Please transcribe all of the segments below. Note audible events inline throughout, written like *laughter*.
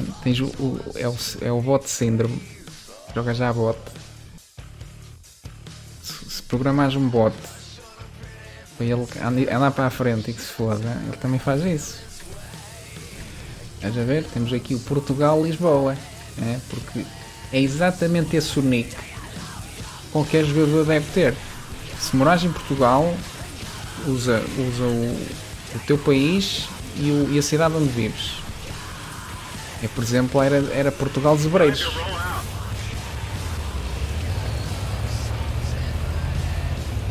Pronto, tens o, o- é, o, é o bot síndrome. Joga já a bot. Se, se programares um bot para ele andar para a frente e que se foda, ele também faz isso. Estás a ver? Temos aqui o Portugal-Lisboa. É? Porque é exatamente esse o nick que qualquer jogador deve ter. Se morares em Portugal, usa, usa o, o teu país e, o- e a cidade onde vives. Eu, por exemplo, era, era Portugal Zebreiros.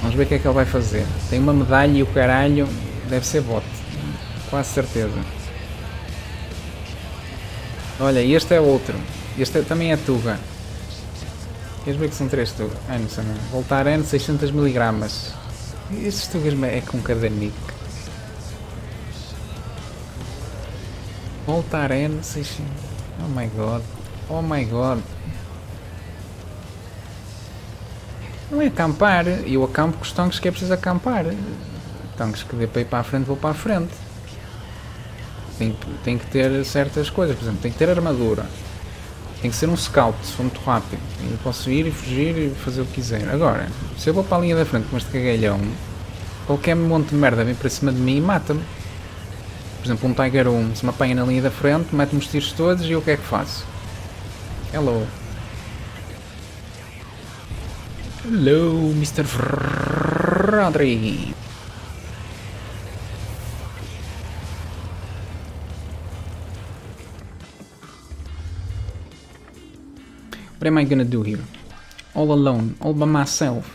Vamos ver o que é que ele vai fazer. Tem uma medalha e o caralho deve ser bote. Quase certeza. Olha, este é outro. Este é- também é Tuga. Queres ver que são três Tuga? Ah, não sei não. Voltar N 600 miligramas. Estes Tugas é com cada nick. Voltar N 600. Oh my god. Oh my god. Não é acampar. Eu acampo com os tanques que é preciso acampar. Tanques que dê para ir para a frente, vou para a frente. Tem, tem que ter certas coisas. Por exemplo, tem que ter armadura. Tem que ser um scout, se for muito rápido. Eu posso ir e fugir e fazer o que quiser. Agora, se eu vou para a linha da frente com este cagalhão, qualquer monte de merda vem para cima de mim e mata-me. Por exemplo, um Tiger 1 se me apanha na linha da frente, mete-me os tiros todos e o que é que faço? Hello. Hello, Mr. Rodri. What am I gonna do here? All alone, all by myself.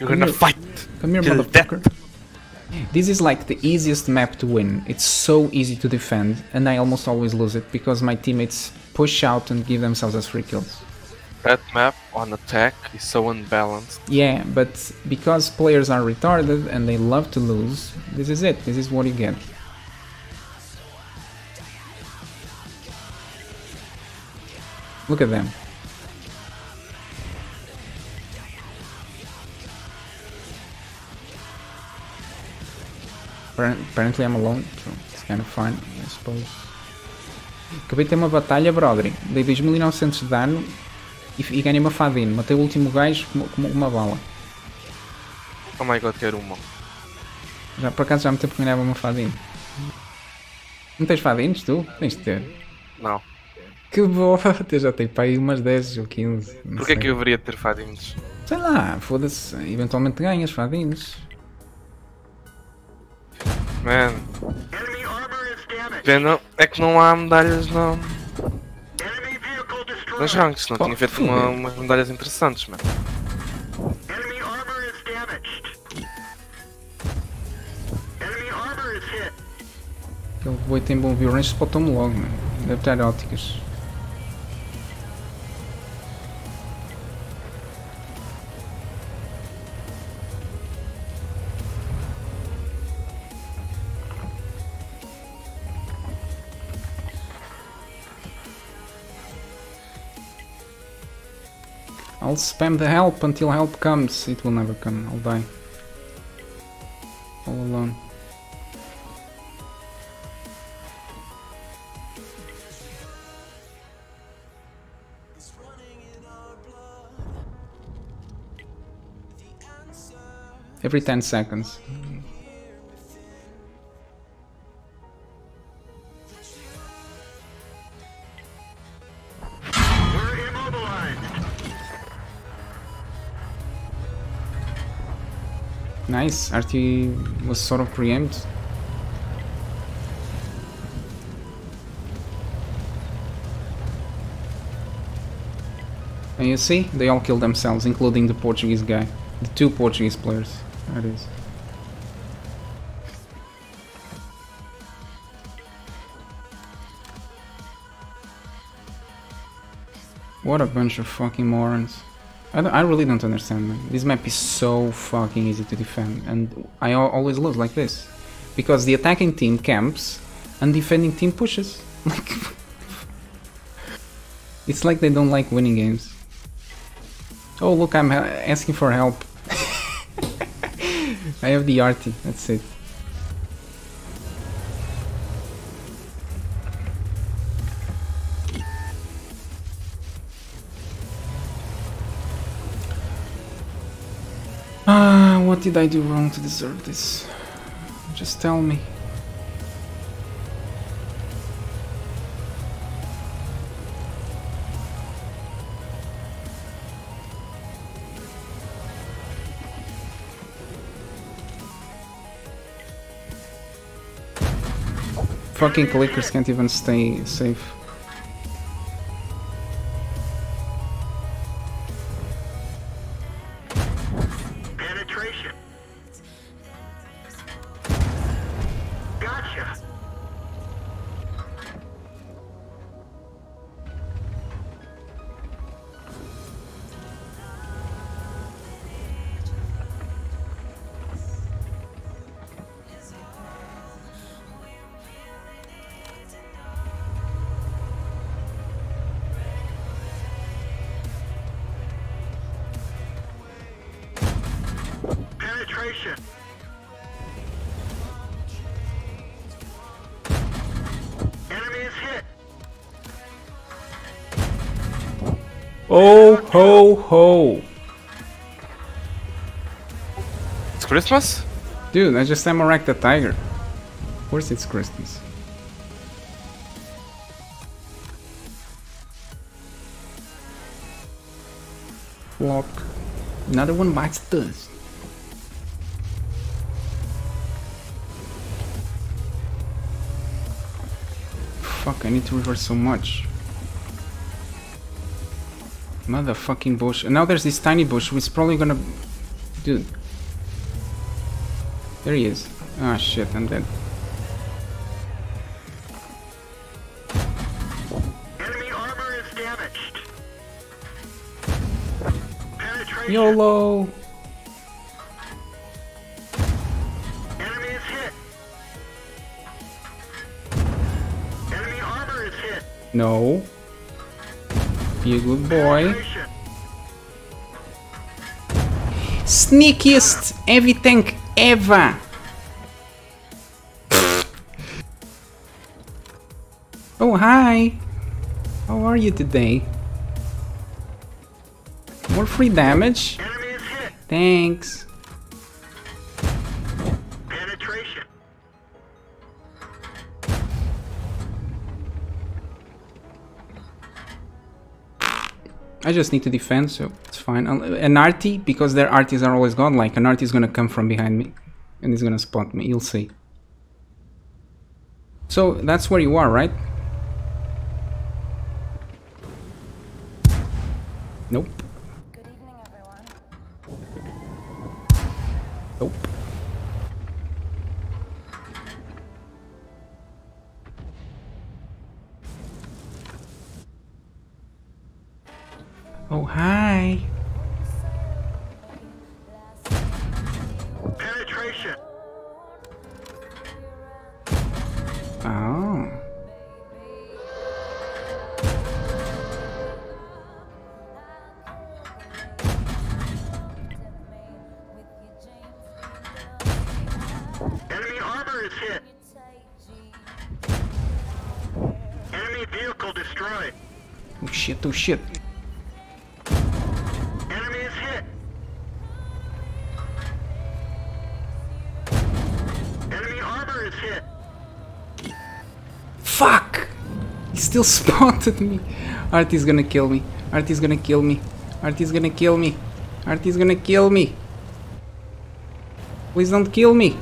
You're gonna fight. Come here, motherfucker. This is like the easiest map to win. It's so easy to defend, and I almost always lose it because my teammates push out and give themselves as free kills. That map on attack is so unbalanced. Yeah, but because players are retarded and they love to lose, this is it. This is what you get. Look at them. Apparently I'm alone, so it's kind of fine, I suppose. Acabei de ter uma batalha, brother. Dei 2900 de dano e, e ganhei uma fadinho. Matei o último gajo com, com uma bala. Oh my god, quero uma. Já, por acaso já muito tempo que ganhava uma fadinho. Não tens fadinhos tu? Tens de ter. Não. Que boa! *laughs* Eu já tenho para aí umas 10 ou 15. não Porquê sei. que eu deveria ter fadinhos? Sei lá, foda-se. Eventualmente ganhas fadinhos. Man. pena é que não há medalhas não. Nas ranks, não oh, tinha feito uma, umas medalhas interessantes, mano. Aquele boi tem bom view range, spotam logo, mano. Deve ter ópticas. I'll spam the help until help comes. It will never come. I'll die. All alone. Every 10 seconds. Nice. RT was sort of preempt. And you see, they all killed themselves, including the Portuguese guy. The two Portuguese players. That is. What a bunch of fucking morons. I, I really don't understand, man. This map is so fucking easy to defend, and I always lose like this. Because the attacking team camps, and defending team pushes. *laughs* Like, it's like they don't like winning games. Oh look, I'm uh, asking for help. *laughs* I have the arty, that's it. What did I do wrong to deserve this? Just tell me. Fucking clickers can't even stay safe. Penetration. Oh ho ho! It's Christmas? Dude, I just Amarak the tiger. Of course it's Christmas. Flock. Another one bites dust. Fuck, I need to reverse so much. Motherfucking bush. And now there's this tiny bush which is probably gonna... Dude. There he is. Ah shit, I'm dead. Enemy armor is damaged. YOLO! Enemy is hit. Enemy armor is hit. No. Be a good boy. Sneakiest heavy tank ever! *laughs* oh, hi! How are you today? More free damage? Enemy is hit. Thanks. I just need to defend, so it's fine. An arty, because their arties are always godlike, an arty is gonna come from behind me. And he's gonna spot me, you'll see. So, that's where you are, right? Nope. Is hit. Fuck! He still *laughs* spotted me. Arty's gonna kill me. Arty's gonna kill me. Arty's gonna kill me. Arty's gonna kill me. Please don't kill me.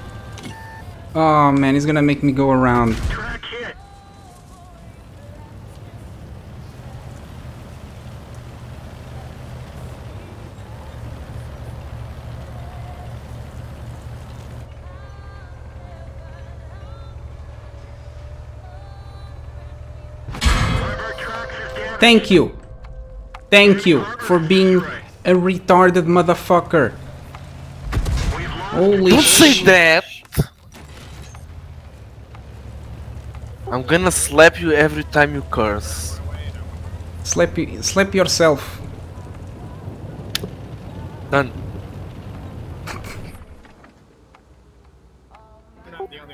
Oh man, he's gonna make me go around. Thank you. Thank you for being a retarded motherfucker. Holy Don't say shit. that! I'm gonna slap you every time you curse. Slap, y- slap yourself. Done. *laughs*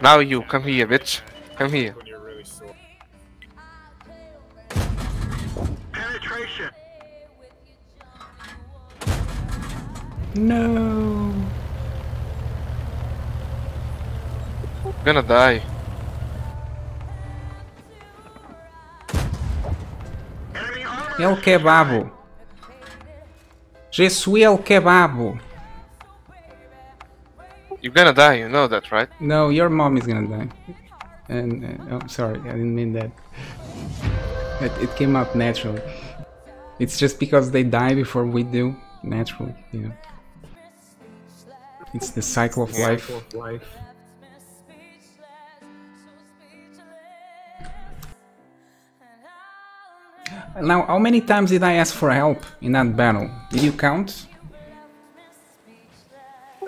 Now you, come here, bitch. Come here. Penetration. No. Gonna die. Enemy armor El kebabo. Je suis el kebabo. You're gonna die, you know that, right? No, your mom is gonna die. And uh, oh, sorry, I didn't mean that. It, it came out naturally. It's just because they die before we do, naturally. You know. It's the cycle of life. Now, how many times did I ask for help in that battle? Did you count?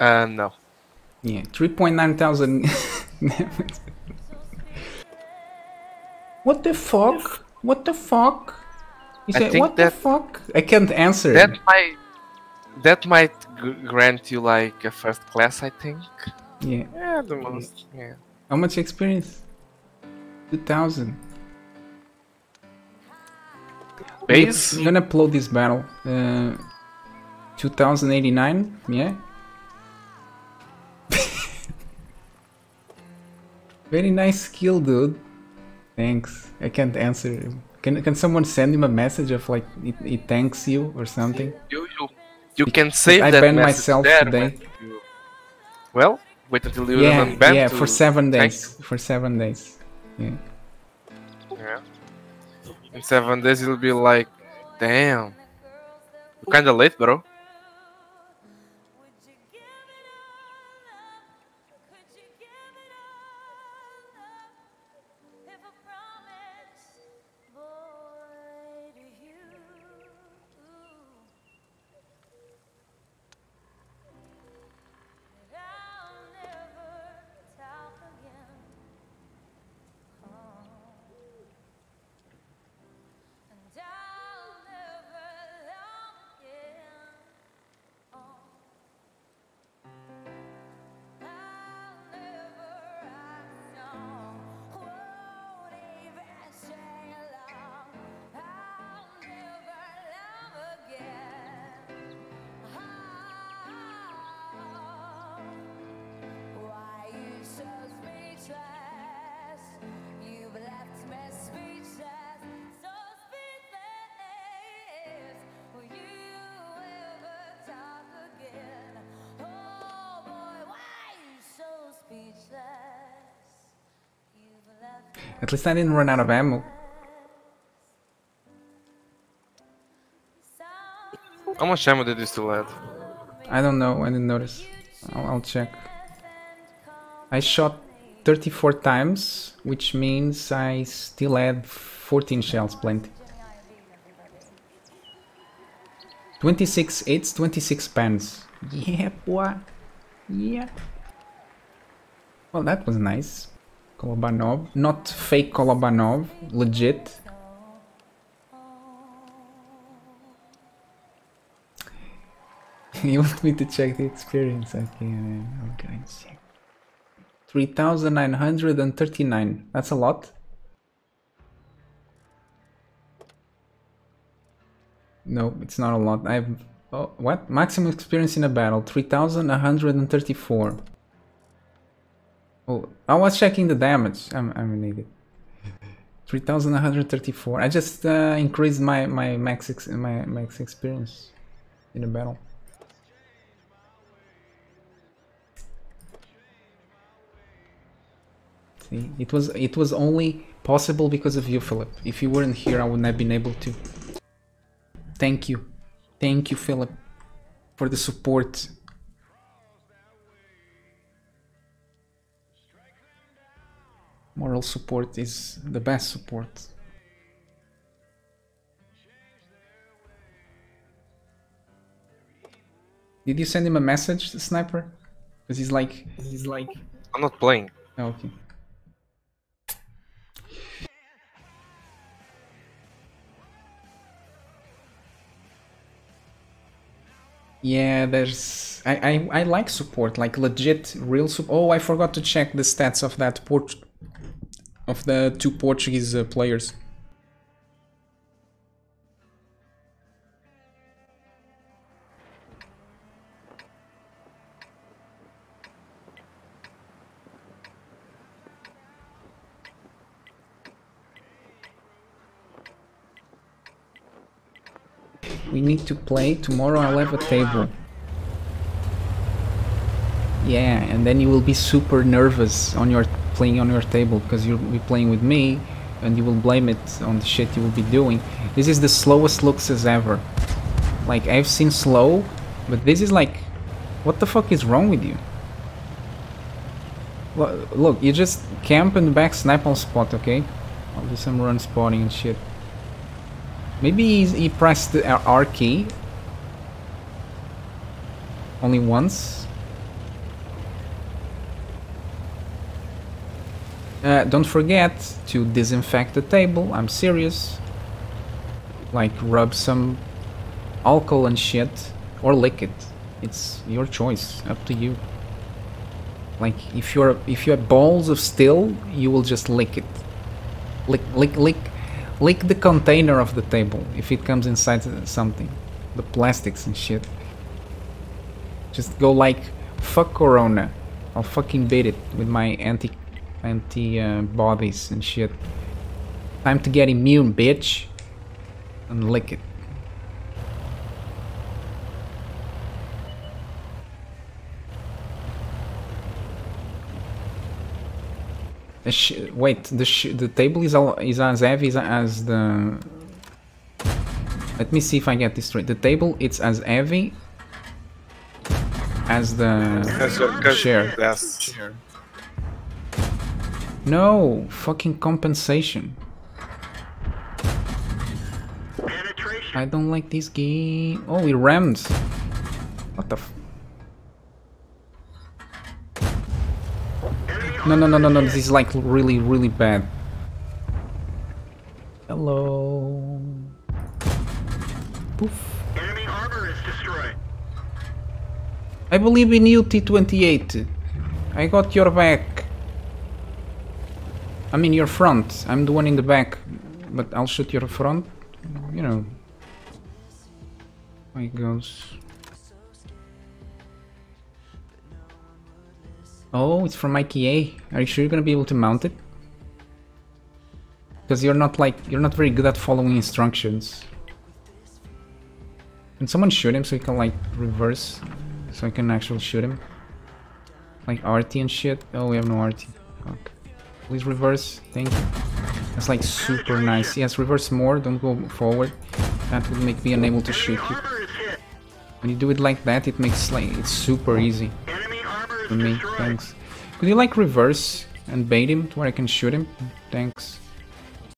Uh, no. Yeah, 3.9 thousand. what the fuck? What the fuck? You I say, think what the fuck? I can't answer. That's might that might grant you like a first class, I think. Yeah. Yeah, the most. Yeah. How much experience? 2000. Base. I'm gonna upload this battle. Uh, 2089, yeah? *laughs* Very nice skill, dude. Thanks. I can't answer him. Can, can someone send him a message of like, it, it thanks you or something? You you you can save I that banned myself today. you- Well, wait until you Yeah, unban yeah, for seven days. For seven days. Yeah. Yeah. In seven days, it'll be like, damn. You're kinda late, bro. At least I didn't run out of ammo. How much ammo did you still have? I don't know. I didn't notice. I'll, I'll check. I shot 34 times, which means I still had 14 shells, plenty. 26 hits, 26 pans. Yeah, boy. Yeah. Well, that was nice. Kolobanov. Not fake Kolobanov. Legit. *laughs* you want me to check the experience? Okay, I'm going to check. 3,939. That's a lot. No, it's not a lot. I've... Oh, what? Maximum experience in a battle. 3,134. Oh, I was checking the damage. I'm, I'm an idiot. *laughs* 3,134. I just uh, increased my, my max ex my max experience in a battle. See, it was it was only possible because of you, Philip. If you weren't here, I wouldn't have been able to. Thank you, thank you, Philip, for the support. Moral support is the best support. Did you send him a message, the sniper? Because he's like, he's like, I'm not playing. oh, okay. Yeah, there's. I, I, I like support, like legit, real support. Oh, I forgot to check the stats of that port of the two Portuguese uh, players. We need to play, tomorrow I'll have a table. Yeah, and then you will be super nervous on your playing on your table because you'll be playing with me and you will blame it on the shit you will be doing. This is the slowest Luchs ever. Like I've seen slow, but this is like what the fuck is wrong with you? Lo- Look, you just camp in the back snipe on spot, okay? I'll do some run spotting and shit. Maybe he pressed the R R key only once. Uh, don't forget to disinfect the table. I'm serious. Like rub some alcohol and shit, or lick it. It's your choice. Up to you. Like if you're if you have balls of steel, you will just lick it. Lick lick lick lick the container of the table if it comes inside something, the plastics and shit. Just go like fuck Corona. I'll fucking beat it with my anti anti uh, bodies and shit. Time to get immune, bitch, and lick it. The sh- wait, the sh- the table is all is as heavy as, as the. Let me see if I get this straight. The table it's as heavy as the Because you're- 'cause share. That's No, fucking compensation. Penetration. I don't like this game. Oh, it rammed. What the f- No, no, no, no, no. This is like really, really bad. Hello. Poof. Enemy armor is destroyed. I believe in you, T28. I got your back. I mean, your front. I'm the one in the back. But I'll shoot your front. You know. It goes. Oh, it's from IKEA. Are you sure you're gonna be able to mount it? Because you're not like, you're not very good at following instructions. Can someone shoot him so he can like reverse? So I can actually shoot him? Like arty and shit? Oh, we have no arty. Please reverse. Thank you. That's like super nice. Yes, reverse more. Don't go forward. That would make me unable to shoot you. When you do it like that, it makes like it's super easy for me. Thanks. Could you like reverse and bait him to where I can shoot him? Thanks.